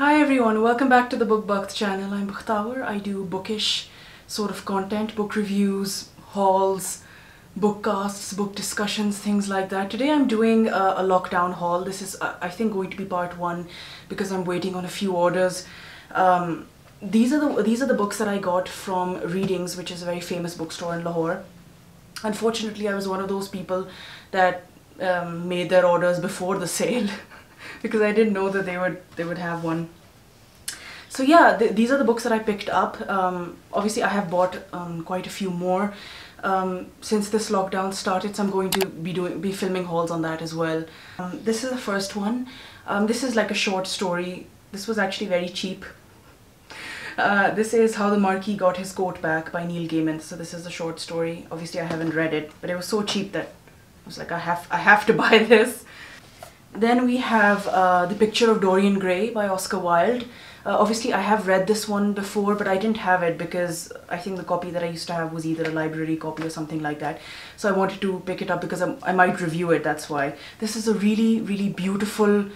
Hi everyone, welcome back to the Book Bakht channel. I'm Bakhtawar. I do bookish sort of content, book reviews, hauls, book casts, book discussions, things like that. Today I'm doing a, a lockdown haul. This is, uh, I think, going to be part one because I'm waiting on a few orders. Um, these are the these are the books that I got from Readings, which is a very famous bookstore in Lahore. Unfortunately, I was one of those people that um, made their orders before the sale because I didn't know that they would they would have one. So yeah, th these are the books that I picked up. Um, obviously, I have bought um, quite a few more um, since this lockdown started, so I'm going to be doing be filming hauls on that as well. Um, this is the first one. Um, this is like a short story. This was actually very cheap. Uh, this is How the Marquis Got His Coat Back by Neil Gaiman. So this is a short story. Obviously I haven't read it, but it was so cheap that I was like, I have, I have to buy this. Then we have uh, The Picture of Dorian Gray by Oscar Wilde. Uh, obviously I have read this one before, but I didn't have it because I think the copy that I used to have was either a library copy or something like that. So I wanted to pick it up because I'm, I might review it, that's why. This is a really, really beautiful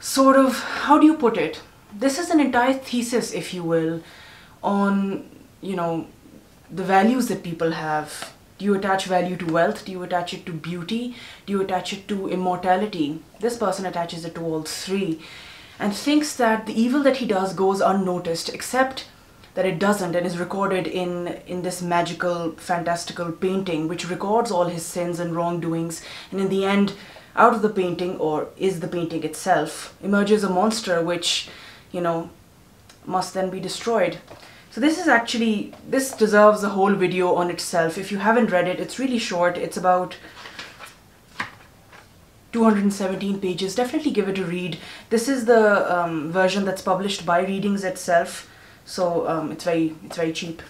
sort of, how do you put it? this is an entire thesis, if you will, on, you know, the values that people have. Do you attach value to wealth? Do you attach it to beauty? Do you attach it to immortality? This person attaches it to all three and thinks that the evil that he does goes unnoticed, except that it doesn't and is recorded in, in this magical, fantastical painting, which records all his sins and wrongdoings. And in the end, out of the painting, or is the painting itself, emerges a monster which you know, must then be destroyed. So this is actually, this deserves a whole video on itself. If you haven't read it, it's really short. It's about 217 pages. Definitely give it a read. This is the um, version that's published by Readings itself. So um, it's very, it's very cheap.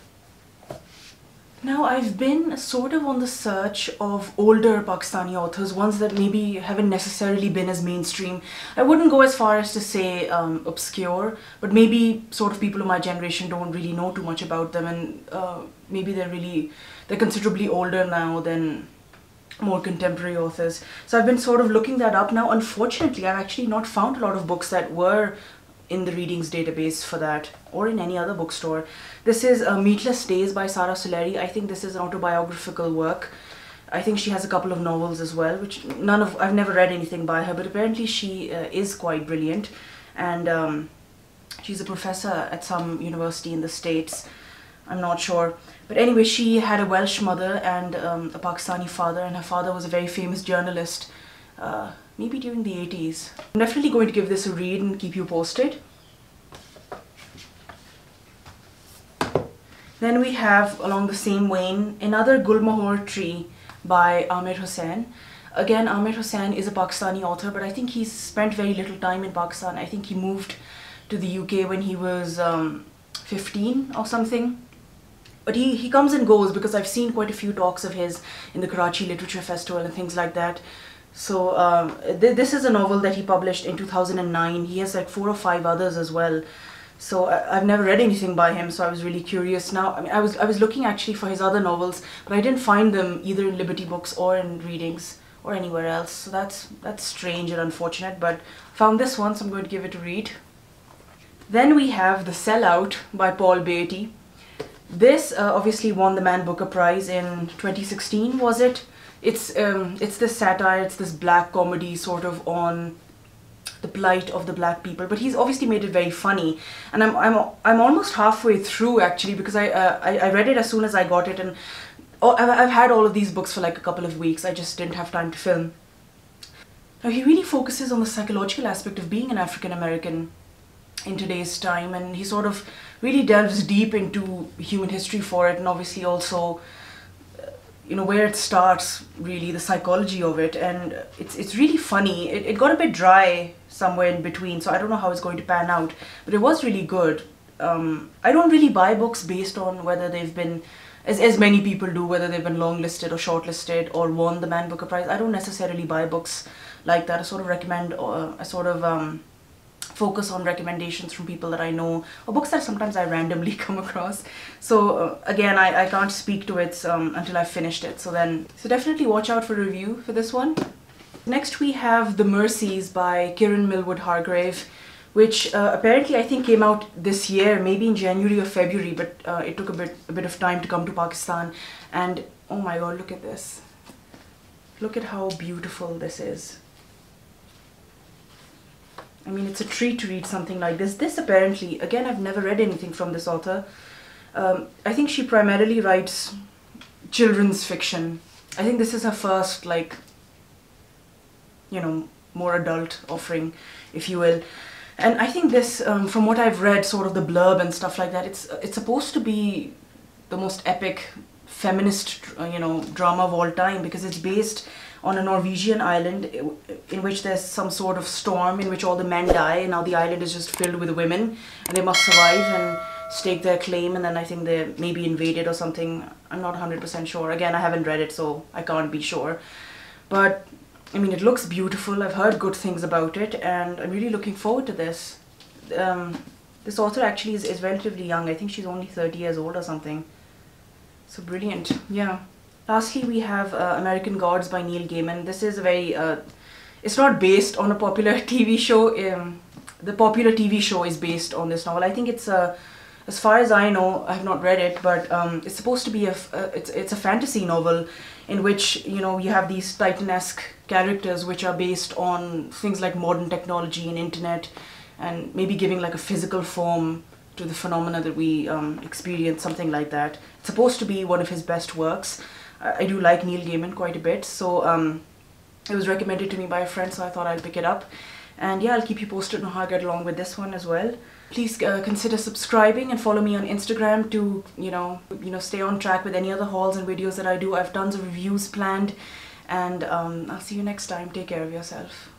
Now I've been sort of on the search of older Pakistani authors, ones that maybe haven't necessarily been as mainstream. I wouldn't go as far as to say um, obscure, but maybe sort of people of my generation don't really know too much about them and uh, maybe they're really, they're considerably older now than more contemporary authors. So I've been sort of looking that up now. Unfortunately, I've actually not found a lot of books that were in the readings database for that or in any other bookstore. This is uh, Meatless Days by Sara Suleri. I think this is an autobiographical work. I think she has a couple of novels as well, which none of, I've never read anything by her, but apparently she uh, is quite brilliant. And um, she's a professor at some university in the States. I'm not sure. But anyway, she had a Welsh mother and um, a Pakistani father, and her father was a very famous journalist uh, maybe during the 80s. I'm definitely going to give this a read and keep you posted. Then we have, along the same vein, another Gulmohar tree by Aamer Hussain. Again, Aamer Hussain is a Pakistani author, but I think he spent very little time in Pakistan. I think he moved to the UK when he was um, 15 or something. But he, he comes and goes because I've seen quite a few talks of his in the Karachi Literature Festival and things like that. So um, th this is a novel that he published in 2009. He has like four or five others as well. So I have never read anything by him, so I was really curious. Now, I mean, I was I was looking actually for his other novels, but I didn't find them either in Liberty Books or in Readings or anywhere else. So that's that's strange and unfortunate. But found this one, so I'm going to give it a read. Then we have The Sellout by Paul Beatty. This uh, obviously won the Man Booker Prize in 2016, was it? It's um, it's this satire, it's this black comedy sort of on the plight of the black people but he's obviously made it very funny. And I'm, I'm, I'm almost halfway through actually because I, uh, I, I read it as soon as I got it and oh, I've, I've had all of these books for like a couple of weeks I just didn't have time to film. Now he really focuses on the psychological aspect of being an African American in today's time and he sort of really delves deep into human history for it and obviously also you know where it starts really the psychology of it. And it's it's really funny. It, it got a bit dry somewhere in between so i don't know how it's going to pan out. But it was really good. Um, i don't really buy books based on whether they've been as, as many people do whether they've been longlisted or shortlisted or won the man booker prize. I don't necessarily buy books like that. I sort of recommend uh, i sort of um, focus on recommendations from people that I know or books that sometimes I randomly come across. So uh, again, I, I can't speak to it um, until I've finished it. So then, so definitely watch out for a review for this one. Next we have The Mercies by Kiran Millwood Hargrave, which uh, apparently I think came out this year, maybe in January or February, but uh, it took a bit a bit of time to come to Pakistan. And oh my god, look at this! Look at how beautiful this is. I mean, it's a treat to read something like this. This apparently, again, I've never read anything from this author. Um, I think she primarily writes children's fiction. I think this is her first, like, you know, more adult offering, if you will. And I think this, um, from what I've read, sort of the blurb and stuff like that, it's it's supposed to be the most epic feminist, uh, you know, drama of all time because it's based on a Norwegian island in which there's some sort of storm in which all the men die and now the island is just filled with women and they must survive and stake their claim and then I think they may be invaded or something. I'm not 100% sure. Again, I haven't read it so I can't be sure. But I mean, it looks beautiful. I've heard good things about it and I'm really looking forward to this. Um, this author actually is, is relatively young. I think she's only 30 years old or something. So brilliant. Yeah. Lastly, we have uh, American Gods by Neil Gaiman. This is a very, uh, it's not based on a popular TV show. Um, the popular TV show is based on this novel. I think it's a, as far as I know, I have not read it, but um, it's supposed to be a, a, it's, it's a fantasy novel in which, you know, you have these titanesque characters which are based on things like modern technology and internet and maybe giving like a physical form to the phenomena that we um, experience, something like that. It's supposed to be one of his best works. I do like Neil Gaiman quite a bit, so um, it was recommended to me by a friend, so I thought I'd pick it up. And yeah, I'll keep you posted on how I get along with this one as well. Please uh, consider subscribing and follow me on Instagram to, you know, you know, stay on track with any other hauls and videos that I do. I've tons of reviews planned, and um, I'll see you next time. Take care of yourself.